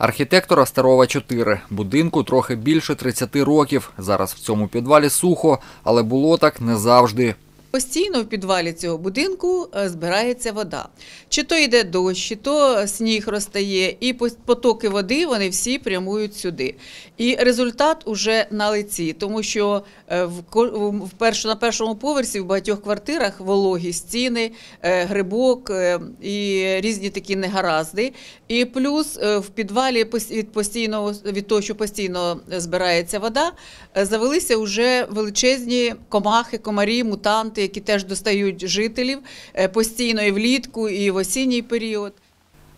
Архітектора Старова 4. Будинку трохи більше 30 років. Зараз в цьому підвалі сухо, але було так не завжди. Постійно в підвалі цього будинку е, збирається вода. Чи то йде дощ, чи то сніг розтає, і потоки води вони всі прямують сюди. І результат уже на лиці, тому що е, на першому поверсі в багатьох квартирах вологі стіни, е, грибок і різні такі негаразди. І плюс в підвалі від постійного від того, що постійно збирається вода, завелися вже величезні комахи, комарі, мутанти, які теж достають жителів е, постійно і влітку, і в осінній період.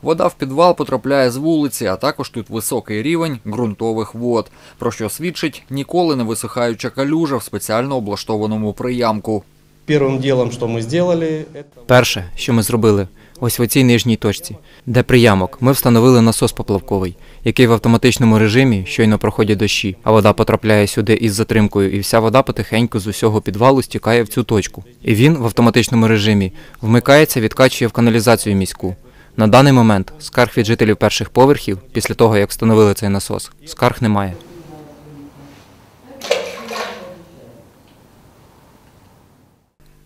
Вода в підвал потрапляє з вулиці, а також тут високий рівень ґрунтових вод, про що свідчить ніколи не висихаюча калюжа в спеціально облаштованому приямку. Первым делом, что мы сделали, это Перше, що ми зробили, ось в цій нижній точці, де приямок, ми встановили насос поплавковий, який в автоматичному режимі щойно проходять дощі, а вода потрапляє сюди із затримкою, і вся вода потихеньку з усього підвалу стікає в цю точку. І він в автоматичному режимі вмикається, відкачує в каналізацію міську. На даний момент скарг від жителів перших поверхів, після того як встановили цей насос, скарг немає.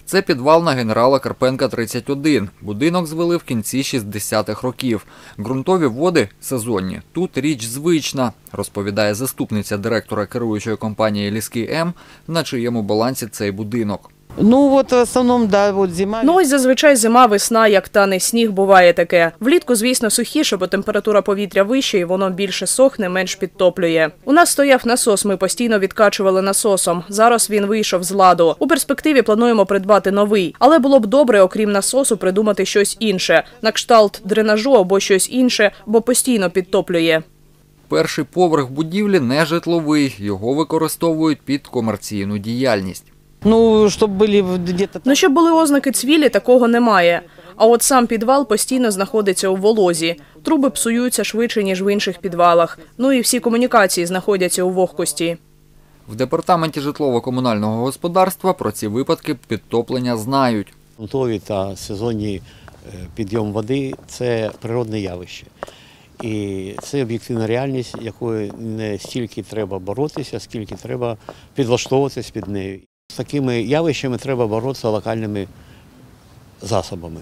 Це підвал на генерала Карпенка 31. Будинок звели в кінці 60-х років. Ґрунтові води сезонні. Тут річ звична, розповідає заступниця директора керуючої компанії Ліски М, на чиєму балансі цей будинок. Ну вот в основном, да, вот зима. Ну ось зазвичай зима, весна, як тане сніг, буває таке. Влітку, звісно, сухіше, бо температура повітря вища і воно більше сохне, менш підтоплює. У нас стояв насос, ми постійно відкачували насосом. Зараз він вийшов з ладу. У перспективі плануємо придбати новий, але було б добре, окрім насосу, придумати щось інше, на кшталт дренажу або щось інше, бо постійно підтоплює. Перший поверх будівлі не житловий, його використовують під комерційну діяльність. Ну, чтобы были в- где-то... Ну, щоб були ознаки цвілі, такого немає. А от сам підвал постійно знаходиться у волозі. Труби псуються швидше, ніж в інших підвалах. Ну і всі комунікації знаходяться у вогкості. В департаменті житлово-комунального господарства про ці випадки підтоплення знають. Ґрунтові та сезонні е, підйом води це природне явище. І це об'єктивна реальність, якою не стільки треба боротися, скільки треба підлаштовуватись під нею. Такими явищами треба боротися локальними засобами.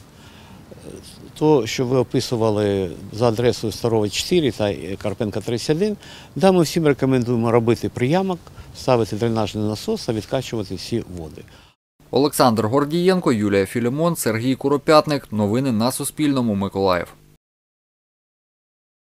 То, що ви описували за адресою Старова 4 та Карпенка 31, да, ми всім рекомендуємо робити приямок, ставити дренажний насос та відкачувати всі води. Олександр Гордієнко, Юлія Філімон, Сергій Куропятник. Новини на Суспільному. Миколаїв.